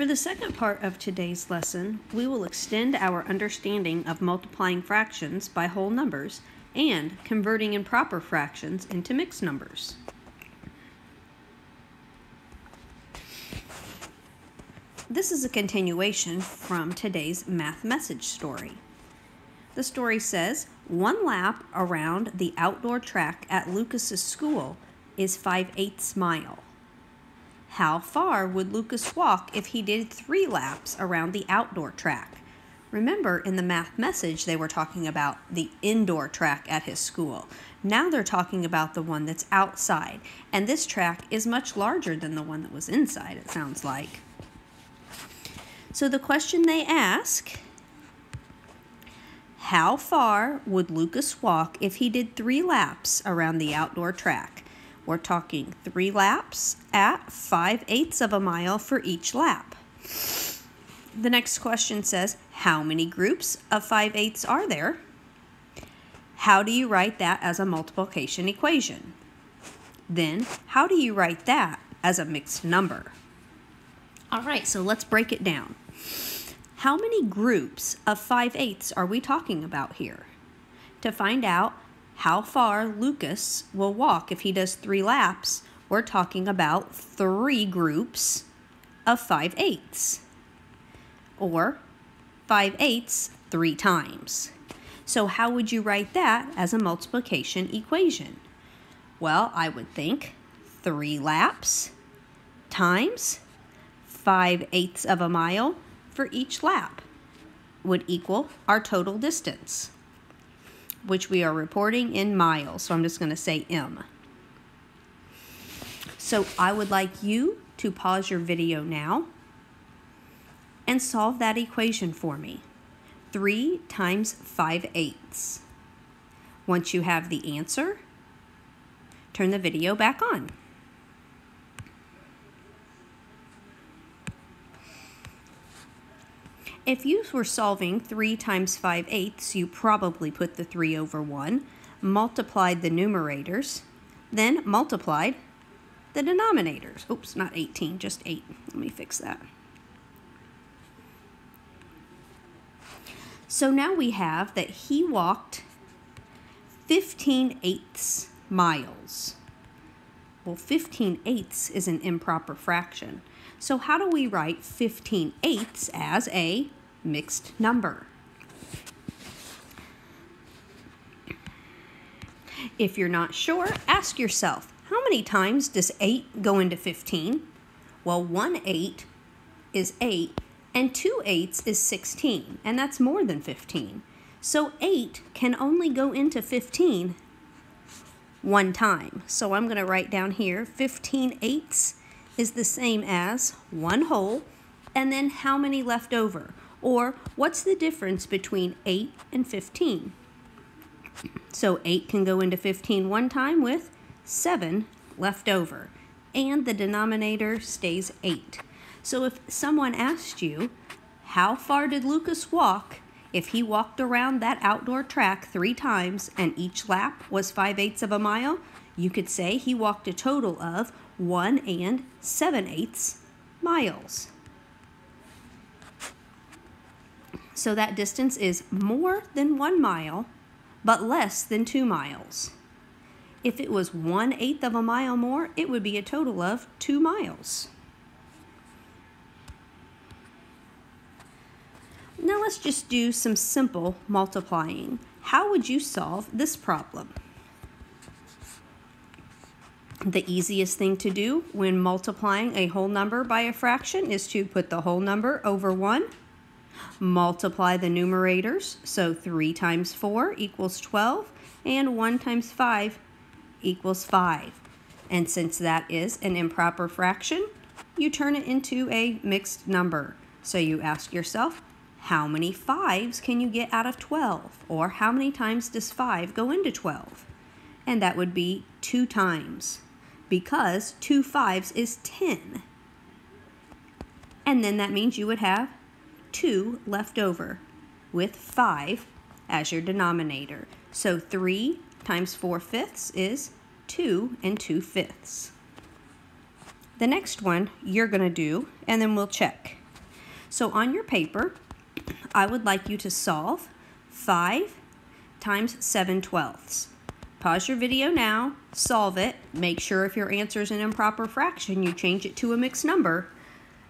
For the second part of today's lesson, we will extend our understanding of multiplying fractions by whole numbers and converting improper fractions into mixed numbers. This is a continuation from today's math message story. The story says one lap around the outdoor track at Lucas's school is 5 eighths mile. How far would Lucas walk if he did three laps around the outdoor track? Remember, in the math message, they were talking about the indoor track at his school. Now they're talking about the one that's outside. And this track is much larger than the one that was inside, it sounds like. So the question they ask How far would Lucas walk if he did three laps around the outdoor track? We're talking three laps at 5 eighths of a mile for each lap. The next question says, how many groups of 5 eighths are there? How do you write that as a multiplication equation? Then, how do you write that as a mixed number? All right, so let's break it down. How many groups of 5 eighths are we talking about here? To find out how far Lucas will walk if he does three laps, we're talking about three groups of 5 eighths, or 5 eighths three times. So how would you write that as a multiplication equation? Well, I would think 3 laps times 5 eighths of a mile for each lap would equal our total distance which we are reporting in miles. So I'm just going to say M. So I would like you to pause your video now and solve that equation for me. 3 times 5 eighths. Once you have the answer, turn the video back on. If you were solving 3 times 5 eighths, you probably put the 3 over 1, multiplied the numerators, then multiplied the denominators. Oops, not 18, just 8. Let me fix that. So now we have that he walked 15 eighths miles. Well, 15 eighths is an improper fraction. So how do we write 15 eighths as a mixed number? If you're not sure, ask yourself, how many times does 8 go into 15? Well, 1 8 is 8, and 2 eighths is 16, and that's more than 15. So 8 can only go into 15 one time. So I'm going to write down here 15 eighths is the same as one whole, and then how many left over? Or what's the difference between 8 and 15? So 8 can go into 15 one time with 7 left over, and the denominator stays 8. So if someone asked you, how far did Lucas walk if he walked around that outdoor track three times and each lap was 5 eighths of a mile, you could say he walked a total of 1 and 7 eighths miles. So that distance is more than 1 mile, but less than 2 miles. If it was 1 eighth of a mile more, it would be a total of 2 miles. Now let's just do some simple multiplying. How would you solve this problem? The easiest thing to do when multiplying a whole number by a fraction is to put the whole number over 1, multiply the numerators, so 3 times 4 equals 12, and 1 times 5 equals 5. And since that is an improper fraction, you turn it into a mixed number. So you ask yourself, how many 5s can you get out of 12? Or how many times does 5 go into 12? And that would be 2 times because 2 fives is 10. And then that means you would have 2 left over with 5 as your denominator. So 3 times 4 fifths is 2 and 2 fifths. The next one you're going to do, and then we'll check. So on your paper, I would like you to solve 5 times 7 twelfths. Pause your video now, solve it, make sure if your answer is an improper fraction, you change it to a mixed number,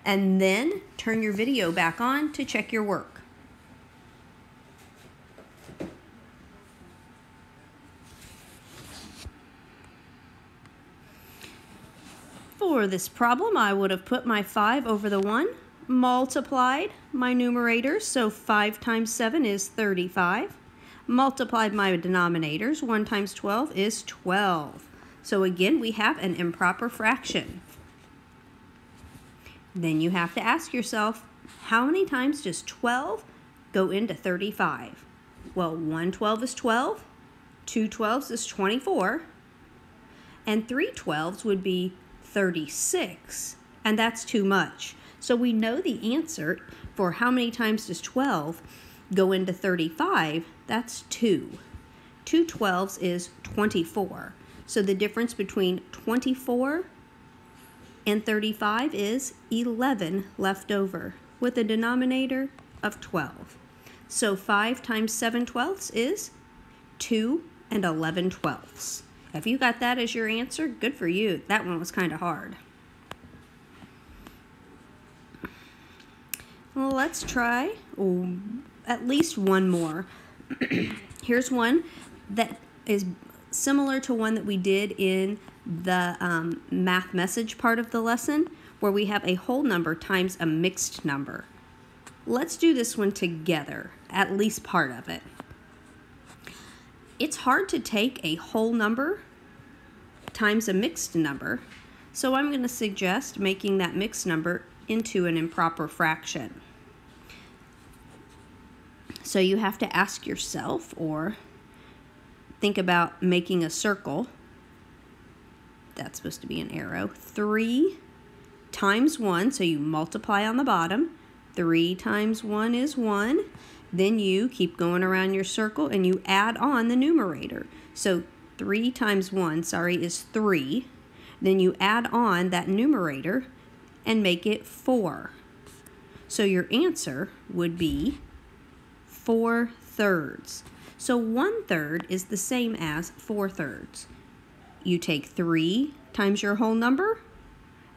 and then turn your video back on to check your work. For this problem, I would have put my 5 over the 1, multiplied my numerators, so 5 times 7 is 35, multiplied my denominators, 1 times 12 is 12. So again, we have an improper fraction. Then you have to ask yourself, how many times does 12 go into 35? Well, 1 12 is 12, 2 12s is 24, and 3 12s would be 36, and that's too much. So we know the answer for how many times does 12 go into 35, that's 2. 2 12s is 24. So the difference between 24 and 35 is 11 left over with a denominator of 12. So 5 times 7 twelfths is 2 and 11 twelfths. If you got that as your answer, good for you. That one was kind of hard. Well, let's try at least one more. Here's one that is similar to one that we did in the um, math message part of the lesson, where we have a whole number times a mixed number. Let's do this one together, at least part of it it's hard to take a whole number times a mixed number, so I'm going to suggest making that mixed number into an improper fraction. So you have to ask yourself or think about making a circle. That's supposed to be an arrow. 3 times 1, so you multiply on the bottom. 3 times 1 is 1. Then you keep going around your circle and you add on the numerator. So 3 times 1, sorry, is 3. Then you add on that numerator and make it 4. So your answer would be 4 thirds. So 1 third is the same as 4 thirds. You take 3 times your whole number,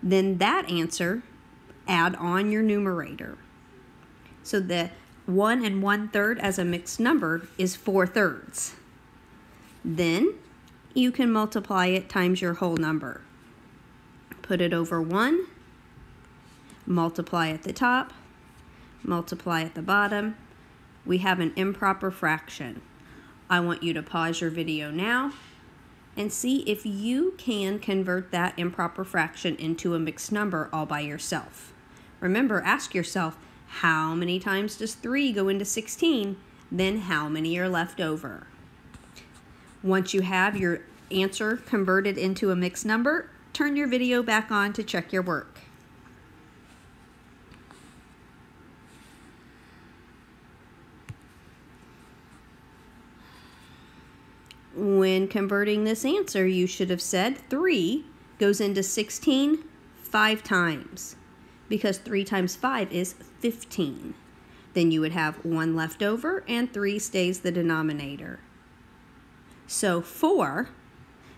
then that answer, add on your numerator. So the 1 and 1 third as a mixed number is 4 thirds. Then you can multiply it times your whole number. Put it over 1, multiply at the top, multiply at the bottom. We have an improper fraction. I want you to pause your video now and see if you can convert that improper fraction into a mixed number all by yourself. Remember, ask yourself, how many times does 3 go into 16? Then how many are left over? Once you have your answer converted into a mixed number, turn your video back on to check your work. When converting this answer, you should have said 3 goes into 16 five times because 3 times 5 is 15. Then you would have 1 left over and 3 stays the denominator. So 4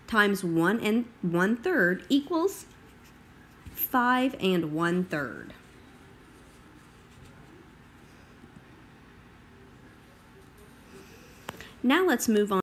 times 1 and 1 third equals 5 and 1 third. Now let's move on.